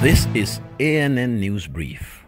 This is ANN News Brief.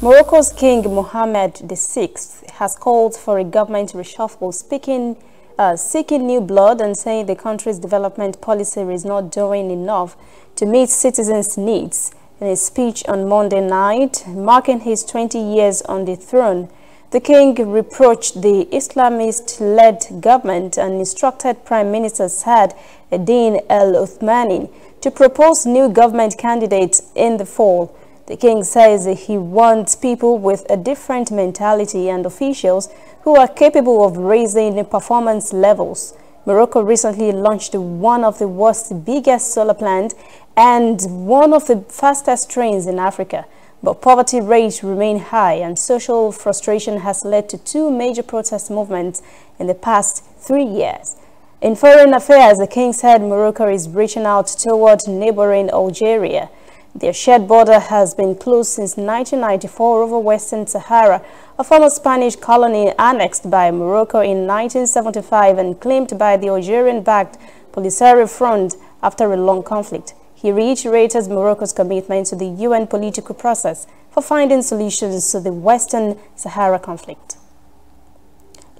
Morocco's King Mohammed VI has called for a government reshuffle, speaking, uh, seeking new blood and saying the country's development policy is not doing enough to meet citizens' needs. In a speech on Monday night, marking his 20 years on the throne, the king reproached the Islamist-led government and instructed Prime Minister Saad Eddine El Uthmani to propose new government candidates in the fall. The king says he wants people with a different mentality and officials who are capable of raising the performance levels. Morocco recently launched one of the world's biggest solar plants and one of the fastest trains in Africa. But poverty rates remain high and social frustration has led to two major protest movements in the past three years. In foreign affairs, the king said Morocco is reaching out toward neighboring Algeria. Their shared border has been closed since 1994 over Western Sahara, a former Spanish colony annexed by Morocco in 1975 and claimed by the Algerian-backed Polisario Front after a long conflict. He reiterated Morocco's commitment to the UN political process for finding solutions to the Western Sahara conflict.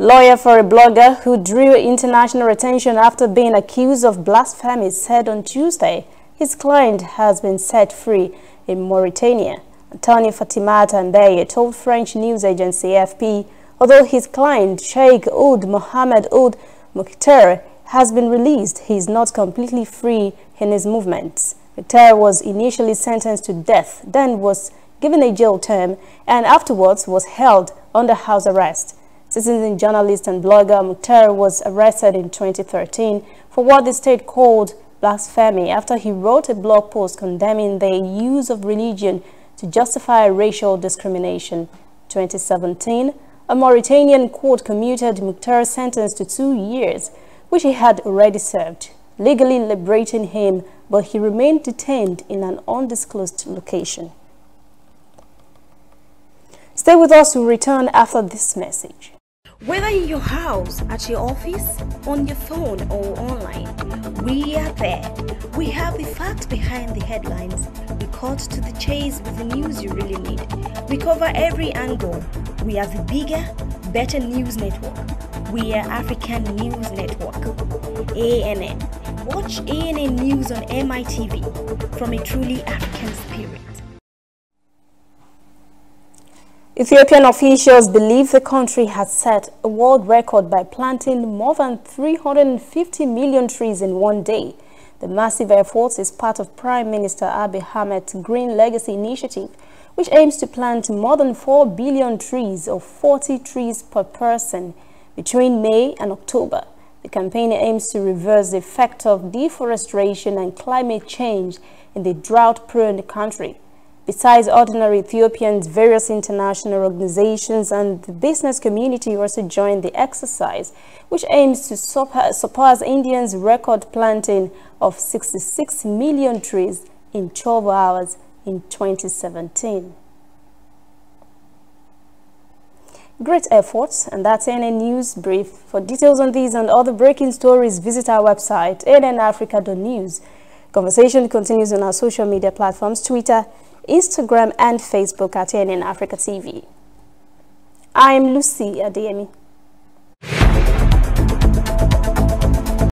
Lawyer for a blogger who drew international attention after being accused of blasphemy said on Tuesday his client has been set free in Mauritania. Attorney Fatimata Mbaye told French news agency AFP, although his client Sheikh Ould Mohamed Ould Mukhtar has been released, he is not completely free in his movements. Mukhtar was initially sentenced to death, then was given a jail term, and afterwards was held under house arrest. Citizen journalist and blogger Mukhtar was arrested in 2013 for what the state called blasphemy after he wrote a blog post condemning the use of religion to justify racial discrimination. 2017, a Mauritanian court commuted Mukhtar's sentence to two years, which he had already served, legally liberating him, but he remained detained in an undisclosed location. Stay with us, we'll return after this message. Whether in your house, at your office, on your phone, or online, we are there. We have the facts behind the headlines. We cut to the chase with the news you really need. We cover every angle. We are the bigger, better news network. We are African News Network. ANN. Watch ANN News on MITV from a truly African spirit. Ethiopian officials believe the country has set a world record by planting more than 350 million trees in one day. The massive effort is part of Prime Minister Abiy Ahmed's Green Legacy Initiative, which aims to plant more than 4 billion trees or 40 trees per person between May and October. The campaign aims to reverse the effect of deforestation and climate change in the drought-prone country. Besides ordinary Ethiopians, various international organizations and the business community also joined the exercise, which aims to surpass India's record planting of 66 million trees in 12 hours in 2017. Great efforts, and that's ANN News Brief. For details on these and other breaking stories, visit our website, annafrica.news. Conversation continues on our social media platforms, Twitter, Instagram and Facebook at ANN Africa TV. I'm Lucy Adeyemi.